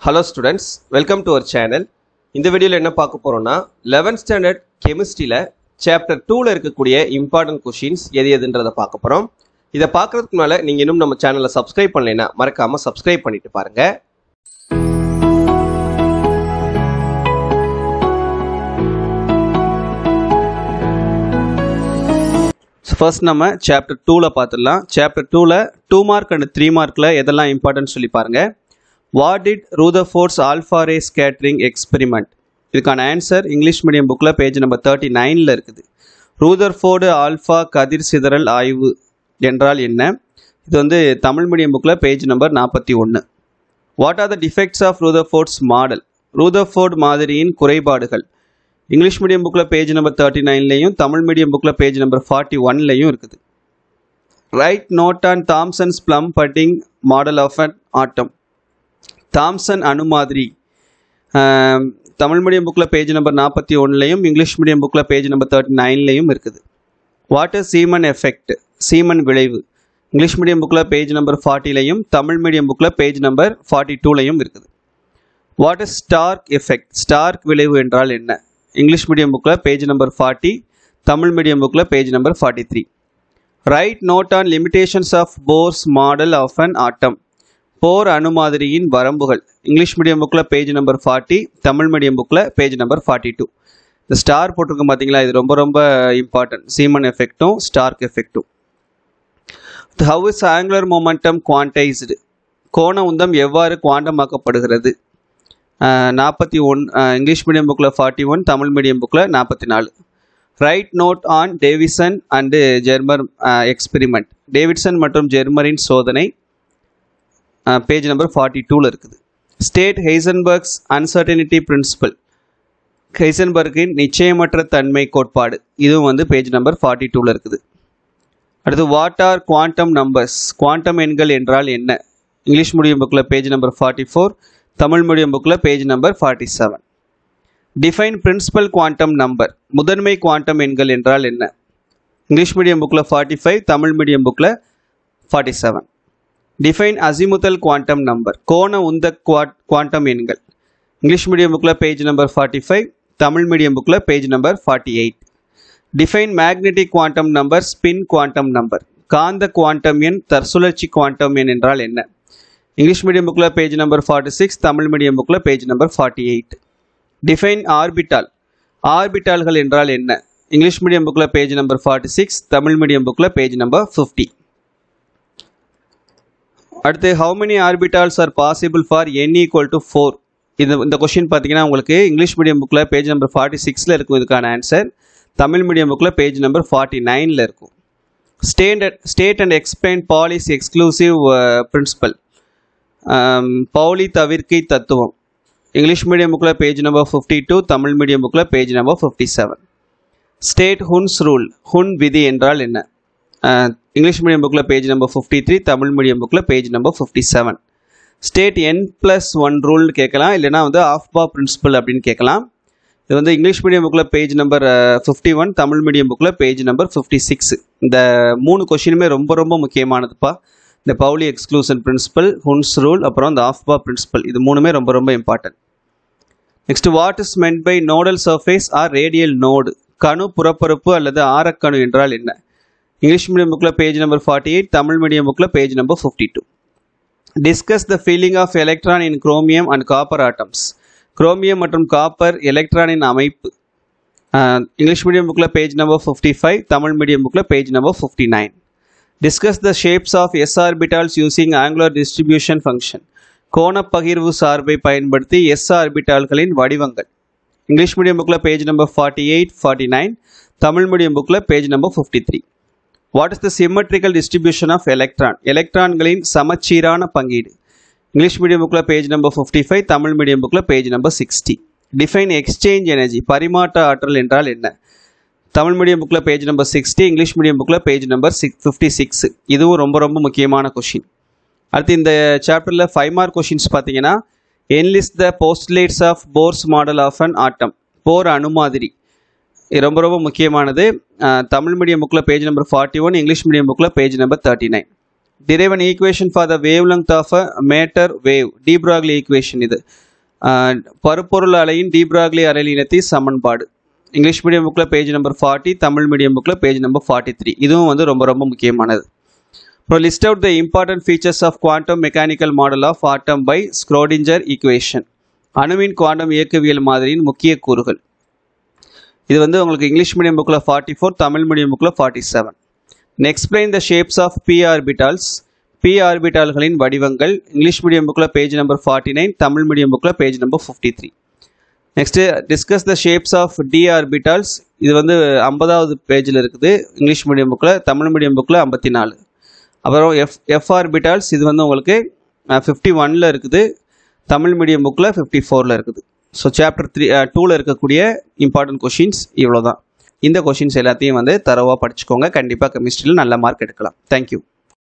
Hello students welcome to our channel இந்த வீடியோவில் என்ன பார்க்க போகிறோம்னா லெவன்த் ஸ்டாண்டர்ட் கெமிஸ்ட்ரியில் சாப்டர் டூவில் இருக்கக்கூடிய இம்பார்ட்டன்ட் கொஷின்ஸ் எது எதுன்றதை பார்க்க போகிறோம் இதை பார்க்கறதுக்கு மேலே நீங்கள் இன்னும் நம்ம சேனலை சப்ஸ்கிரைப் பண்ணலைன்னா மறக்காமல் சப்ஸ்கிரைப் பண்ணிட்டு பாருங்கள் ஃபர்ஸ்ட் நம்ம சாப்டர் டூவில் பார்த்துடலாம். சாப்டர் டூவில் டூ மார்க் அண்ட் த்ரீ மார்க்கில் எதெல்லாம் இம்பார்ட்டன்ட் சொல்லி பாருங்கள் what did Rutherford's alpha ray scattering experiment இதுக்கான ஆன்சர் இங்கிலீஷ் மீடியம் புக்கில் பேஜ் நம்பர் தேர்ட்டி நைனில் இருக்குது. ரூதர்ஃபோர்டு ஆல்ஃபா கதிர் சிதறல் ஆய்வு என்றால் என்ன? இது வந்து தமிழ் மீடியம் புக்கில் பேஜ் நம்பர் நாற்பத்தி ஒன்று what are the defects of Rutherford's model Rutherford மாதிரியின் குறைபாடுகள். இங்கிலீஷ் மீடியம் புக்கில் பேஜ் நம்பர் தேர்ட்டி நைன்லேயும் தமிழ் மீடியம் புக்கில் பேஜ் நம்பர் ஃபார்ட்டி ஒன்லேயும் இருக்குது. Write note and Thomson's plum pudding model of an atom Thomson அணுமாதிரி Tamil medium புக்கில் பேஜ் நம்பர் நாற்பத்தி ஒன்றுலையும் இங்கிலீஷ் மீடியம் புக்கில் பேஜ் நம்பர் தேர்ட்டி நைன்லையும் இருக்குது. What is Zeeman effect Zeeman விளைவு. இங்கிலீஷ் மீடியம் புக்கில் பேஜ் நம்பர் ஃபார்ட்டிலையும் தமிழ் மீடியம் புக்கில் பேஜ் நம்பர் ஃபார்ட்டி டூலையும் இருக்குது. What is Stark effect Stark விளைவு என்றால் என்ன? இங்கிலீஷ் மீடியம் புக்கில் page number forty Tamil medium புக்கில் page number forty three write note on limitations of Bohr's model of an atom Bohr அணுமாதிரியின் வரம்புகள். English medium புக்கில் page number forty Tamil medium புக்கில் page number forty two இந்த star போட்டிருக்கோம் பார்த்தீங்களா இது ரொம்ப ரொம்ப இம்பார்ட்டன்ட் சீமன் எஃபெக்ட்டும் ஸ்டார்க் எஃபெக்ட்டும் how is angular momentum quantized கோண உந்தம் எவ்வாறு குவாண்டமாக்கப்படுகிறது நாற்பத்தி ஒன் இங்கிலீஷ் மீடியம் புக்கில் ஃபார்ட்டி ஒன் தமிழ் மீடியம் புக்கில் நாற்பத்தி நாலு. Write note on Davisson and Germer experiment Davidson மற்றும் ஜெர்மரின் சோதனை பேஜ் நம்பர் ஃபார்ட்டி டூவில் இருக்குது. ஸ்டேட் ஹெய்சன்பர்க்ஸ் அன்சர்டனிட்டி பிரின்சிபல் ஹெய்சன்பர்க்கின் நிச்சயமற்ற தன்மை கோட்பாடு. இதுவும் வந்து பேஜ் நம்பர் ஃபார்ட்டி டூவில் இருக்குது. அடுத்து what are quantum numbers quantum எண்கள் என்றால் என்ன? இங்கிலீஷ் மீடியம் புக்கில் page number forty four Tamil medium புக்கில் page number forty seven define principal quantum number முதன்மை குவாண்டம் எண்கள் என்றால் என்ன? இங்கிலீஷ் மீடியம் புக்கில் ஃபார்ட்டி ஃபைவ் தமிழ் மீடியம் புக்கில் forty seven define azimuthal quantum number கோண உந்த குவாட் குவாண்டம் எண்கள். இங்கிலீஷ் மீடியம் புக்கில் page number forty five Tamil medium புக்கில் page number forty eight define magnetic quantum number spin quantum number காந்த quantum எண் தற்சுழற்சி quantum எண் என்றால் என்ன? இங்கிலீஷ் மீடியம் புக்கில் page number forty six Tamil medium புக்கில் page number forty eight define orbital ஆர்பிட்டால்கள் என்றால் என்ன? இங்கிலீஷ் மீடியம் புக்கில் page number forty six Tamil medium புக்கில் பேஜ் நம்பர் ஃபிஃப்டி அடுத்து how many orbitals are possible for n equal to four இது இந்த question பார்த்தீங்கன்னா உங்களுக்கு இங்கிலீஷ் மீடியம் புக்கில் பேஜ் நம்பர் ஃபார்ட்டி சிக்ஸில் இருக்கும் இதுக்கான ஆன்சர் தமிழ் மீடியம் புக்கில் பேஜ் நம்பர் ஃபார்ட்டி நைனில் இருக்கும். State state and explain Pauli's exclusive principle Pauli தவிர்க்கை தத்துவம். இங்கிலீஷ் மீடியம் புக்கில் page number fifty two Tamil medium புக்கில் page number fifty seven state Hund's rule Hund விதி என்றால் என்ன? இங்கிலீஷ் மீடியம் புக்கில் page number fifty three Tamil medium புக்கில் page number fifty seven state n plus one ரூல்னு கேட்கலாம். இல்லைனா வந்து ஆஃப் பா பிரின்சிபல் அப்படின்னு கேட்கலாம். இது வந்து இங்கிலீஷ் மீடியம் புக்கில் page number fifty one Tamil medium புக்கில் பேஜ் நம்பர் ஃபிஃப்டி சிக்ஸ் இந்த மூணு கொஷினுமே ரொம்ப ரொம்ப முக்கியமானதுப்பா. இந்த Pauli exclusion principle Hund's rule அப்புறம் இந்த ஆஃப் பா பிரின்சிபல் இது மூணுமே ரொம்ப ரொம்ப important next what is meant by nodal surface or radial node கணு புறப்பரப்பு அல்லது ஆரக்கணு என்றால் என்ன? இங்கிலீஷ் மீடியம் புக்கில் page number forty eight Tamil medium புக்கில் page number fifty two discuss the filling of electron in chromium and copper atoms chromium மற்றும் copper எலக்ட்ரானின் அமைப்பு. இங்கிலீஷ் மீடியம் புக்கில் page number fifty five Tamil medium புக்கில் page number fifty nine discuss the shapes of s orbitals using angular distribution function கோணப்பகிர்வு சார்பை பயன்படுத்தி S ஆர்பிட்டால்களின் வடிவங்கள். English medium புக்கில் page number forty eight forty nine Tamil medium புக்கில் page number fifty three what is the symmetrical distribution of electron எலக்ட்ரான்களின் சமச்சீரான பங்கீடு. English medium புக்கில் page number fifty five Tamil medium புக்கில் page number sixty define exchange energy பரிமாற்ற ஆற்றல் என்றால் என்ன? தமிழ் மீடியம் புக்கில் page number sixty English medium புக்கில் page number six fifty six இதுவும் ரொம்ப ரொம்ப முக்கியமான கொஷின் அடுத்து இந்த சாப்டரில் ஃபைவ் மார்க் கொஷின்ஸ் பார்த்தீங்கன்னா enlist the postulates of Bohr's model of an atom Bohr அணுமாதிரி இது ரொம்ப ரொம்ப முக்கியமானது. தமிழ் மீடியம் புக்கில் page number forty one English medium புக்கில் page number thirty nine derive equation for the wave wavelength of a matter wave de equation இது. பருப்பொருள் அலையின் de Broglie Broglie அலைநீளத்தின் சமன்பாடு. இங்கிலீஷ் மீடியம் புக்கில் page number forty Tamil medium புக்கில் page number forty three இதுவும் வந்து ரொம்ப ரொம்ப முக்கியமானது. அப்புறம் list out the important features of quantum mechanical model of atom by Schrodinger equation அணுவின் குவாண்டம் இயக்கவியல் மாதிரியின் முக்கிய கூறுகள். இது வந்து உங்களுக்கு இங்கிலீஷ் மீடியம் புக்கில் ஃபார்ட்டி ஃபோர் தமிழ் மீடியம் புக்கில் forty seven explain the shapes of p orbitals p ஆர்பிட்டால்களின் வடிவங்கள் இங்கிலீஷ் மீடியம் புக்கில் page number forty nine Tamil medium புக்கில் page number fifty three next discuss the shapes of d orbitals இது வந்து ஐம்பதாவது பேஜில் இருக்குது English medium புக்கில் தமிழ் மீடியம் புக்கில் ஐம்பத்தி நாலு. அப்புறம் எஃப் எஃப் ஆர்பிட்டால்ஸ் இது வந்து உங்களுக்கு ஃபிஃப்டி ஒனில் இருக்குது தமிழ் மீடியம் புக்கில் ஃபிஃப்டி ஃபோரில் இருக்குது. ஸோ சாப்டர் த்ரீ டூவில் இருக்கக்கூடிய இம்பார்ட்டன்ட் கொஷின்ஸ் இவ்வளோ தான் இந்த கொஷின்ஸ் எல்லாத்தையும் வந்து தரவாக படிச்சுக்கோங்க. கண்டிப்பாக கெமிஸ்ட்ரியில் நல்ல மார்க் எடுக்கலாம். தேங்க்யூ